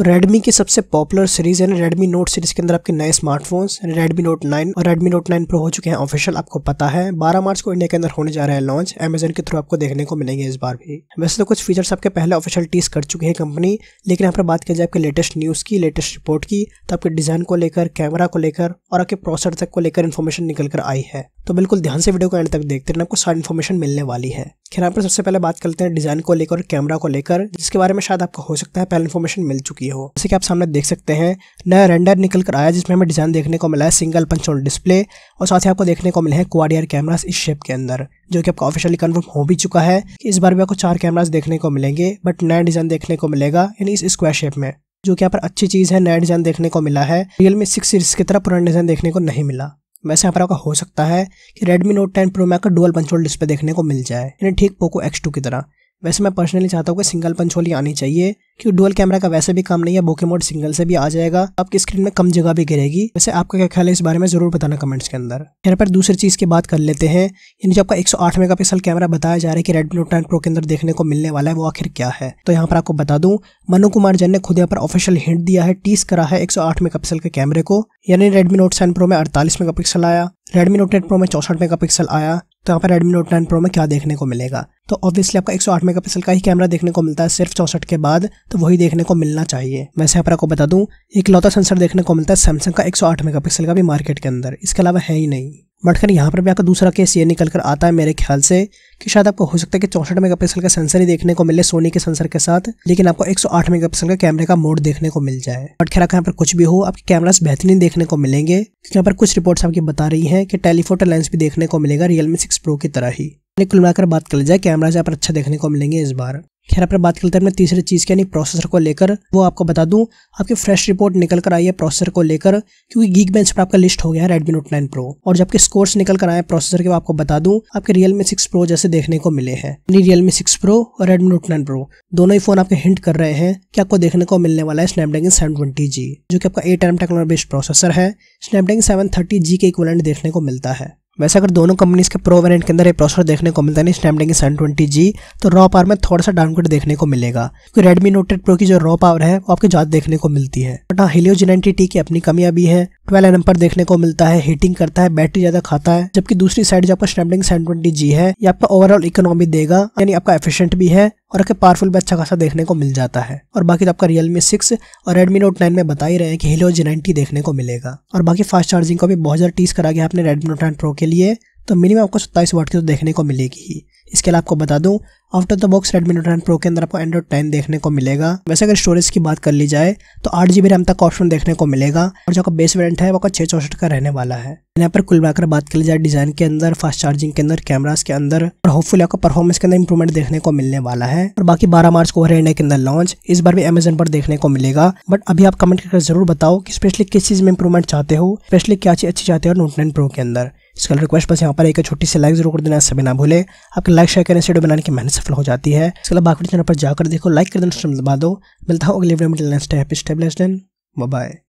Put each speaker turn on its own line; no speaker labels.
तो Redmi की सबसे पॉपुलर सीरीज़ है Redmi Note सीरीज़ के अंदर आपके नए स्मार्टफोन्स Redmi Note 9 और Redmi Note 9 Pro हो चुके हैं ऑफिशियल आपको पता है। 12 मार्च को इंडिया के अंदर होने जा रहा है लॉन्च अमेजन के थ्रू आपको देखने को मिलेंगे इस बार भी। वैसे तो कुछ फीचर्स आपके पहले ऑफिशियल टीस कर चुकी है कंपनी लेकिन यहाँ पर बात की जाए आपके लेटेस्ट न्यूज़ की लेटेस्ट रिपोर्ट की तो आपके डिज़ाइन को लेकर कैमरा को लेकर और आपके प्रोसेसर तक को लेकर इन्फॉर्मेशन निकल कर आई है। तो बिल्कुल ध्यान से वीडियो को एंड तक देखते रहना, आपको सारी इन्फॉर्मेशन मिलने वाली है। खैर, यहाँ पर सबसे पहले बात करते हैं डिज़ाइन को लेकर कैमरा को लेकर, जिसके बारे में शायद आपको हो सकता है पहले इन्फॉर्मेशन मिल चुकी हो। जैसे कि आप सामने देख सकते हैं, नया रेंडर निकल कर आया, जिसमें हमें डिज़ाइन देखने को मिला है सिंगल पंच डिस्प्ले और साथ ही आपको देखने को मिले हैं क्वाडियर कैमरास इस शेप के अंदर, जो कि आपका ऑफिशियली कन्फर्म हो भी चुका है कि इस बार भी आपको चार कैमरास देखने को मिलेंगे बट नया डिज़ाइन देखने को मिलेगा, यानी इस स्क्वायर शेप में, जो कि यहाँ पर अच्छी चीज़ है, नया डिज़ाइन देखने को मिला है। रियल सिक्स सीरीज़ की तरह पुराना डिज़ाइन देखने को नहीं मिला। वैसे यहाँ पर आपका हो सकता है कि Redmi Note 10 Pro में आपका डुअल पंचोल डिस्प्ले देखने को मिल जाए। यानी ठीक पोको X2 की तरह। वैसे मैं पर्सनली चाहता हूँ कि सिंगल पंच होली आनी चाहिए, क्योंकि डुअल कैमरा का वैसे भी काम नहीं है बोके मोड सिंगल से भी आ जाएगा। आपकी स्क्रीन में कम जगह भी गिरेगी। वैसे आपका क्या ख्याल है इस बारे में ज़रूर बताना कमेंट्स के अंदर। यहाँ पर दूसरी चीज़ की बात कर लेते हैं। यानी जो आपका 108 मेगापिक्सल कैमरा बताया जा रहा है कि रेडमी नोट टेन प्रो के अंदर देखने को मिलने वाला है, वो आखिर क्या है? तो यहाँ पर आपको बता दूँ, मनु कुमार जैन ने खुद यहाँ पर ऑफिशियल हिंट दिया है टीस करा है एक मेगापिक्सल के कैमरे को। यानी रेडमी नोट सेवन प्रो में अड़तालीस मेगापिक्सल आया। रेडमी नोट टेन प्रो में चौसठ मेगापिक्सल आया। तो यहाँ पर रेडमी नोट नाइन प्रो में क्या देखने को मिलेगा? तो ऑब्वियसली आपका 108 मेगापिक्सल का ही कैमरा देखने को मिलता है, सिर्फ़ चौसठ के बाद तो वही देखने को मिलना चाहिए। वैसे यहाँ पर आपको बता दूँ, एक लौता सेंसर देखने को मिलता है सैमसंग का 108 मेगापिक्सल का भी मार्केट के अंदर, इसके अलावा है ही नहीं। बट खैर, यहाँ पर भी आपका दूसरा केस ये निकल कर आता है मेरे ख्याल से कि शायद आपको हो सकता है कि चौसठ मेगापिक्सल का सेंसर ही देखने को मिले सोनी के सेंसर के साथ, लेकिन आपको 108 मेगापिक्सल का कैमरे का मोड देखने को मिल जाए। बट खैर यहाँ पर कुछ भी हो, आपके कैमरास बेहतरीन देखने को मिलेंगे। क्योंकि यहाँ पर कुछ रिपोर्ट्स आपकी बता रही हैं कि टेलीफोटो लेंस भी देखने को मिलेगा रियलमी सिक्स प्रो की तरह ही। कुल मिलाकर बात कर जाए कैमरा यहाँ पर अच्छा देखने को मिलेंगे इस बार। खैर पर बात करते हैं अपने तीसरी चीज़ के, यानी प्रोसेसर को लेकर, वो आपको बता दूँ। आपकी फ्रेश रिपोर्ट निकल कर आई है प्रोसेसर को लेकर, क्योंकि गीक बेंच पर आपका लिस्ट हो गया है रेडमी नोट नाइन प्रो और जबकि स्कोर्स निकल कर आए प्रोसेसर के आपको बता दूँ, आपके रियल मी सिक्स प्रो जैसे देखने को मिले हैं। यानी रियल मी सिक्स प्रो और रेडमी नोट नाइन प्रो दोनों ही फ़ोन आपके हिंट कर रहे हैं कि आपको देखने को मिलने वाला है स्नैपड्रैगन सेवन ट्वेंटी जी जो कि आपका eight M technology based processor है। स्नैपड्रैगन सेवन थर्टी जी के इक्वलेंट देखने को मिलता है। वैसे अगर दोनों कंपनीज़ के प्रो वेरिएंट के अंदर ये प्रोसेसर देखने को मिलता है स्नैपड्रैगन सेवन ट्वेंटी जी तो रॉ पावर में थोड़ा सा डाउनग्रेड देखने को मिलेगा। क्योंकि रेडमी नोट एट प्रो की जो रॉ पावर है, वो आपको ज़्यादा देखने को मिलती है। बट हाँ हिलियो जी नाइनटी टी की अपनी कमियाँ भी है। ट्वेल्व एन पर देखने को मिलता है हीटिंग करता है बैटरी ज़्यादा खाता है, जबकि दूसरी साइड जो आपका स्नैपड्रैगन सेवन ट्वेंटी जी है, ये आपका ओवरऑल इकोनॉमी देगा, यानी आपका एफिशिएंट भी है और आपके पावरफुल भी अच्छा खासा देखने को मिल जाता है। और बाकी तो आपका रियलमी सिक्स और रेडमी नोट नाइन में बता ही रहे हैं कि हिलो जी देखने को मिलेगा। और बाकी फास्ट चार्जिंग का भी बहुत ज़्यादा टीस करा गया आपने रेडमी नोट नाइन प्रो के लिए। तो मिनिमम आपको सत्ताईस वाट की तो देखने को मिलेगी इसके अलावा आपको बता दूँ after the box Redmi note nine pro के अंदर आपको एंड्रॉइड टेन देखने को मिलेगा। वैसे अगर स्टोरेज की बात कर ली जाए तो आठ जीबी रैम तक ऑप्शन देखने को मिलेगा। और जो आपका बेस वेरियंट है, वो आपका छः चौसठ का रहने वाला है। यहाँ पर कुल मिलाकर बात कर ली जाए डिज़ाइन के अंदर फास्ट चार्जिंग के अंदर कैमराज के अंदर, और होपफुली आपको परफॉर्मेंस के अंदर इंप्रूवमेंट देखने को मिलने वाला है। और बाकी बारह मार्च को हो इंडिया के अंदर लॉन्च इस बार भी अमेजन पर देखने को मिलेगा। बट अभी आप कमेंट करके ज़रूर बताओ कि स्पेशली किस चीज़ में इंप्रूवमेंट चाहते हो स्पेशली क्या चीज़ अच्छी चाहते हो नोट नाइन प्रो के अंदर। इसका रिक्वेस्ट बस यहाँ पर एक छोटी सी लाइक ज़रूर कर देना, सभी ना भूले। आपके लाइक शेयर करने से वीडियो बनाने की मेहनत सफल हो जाती है। इसके अलावा बाकी चैनल पर जाकर देखो लाइक कर देना दबा दो। मिलता हूँ अगले वीडियो में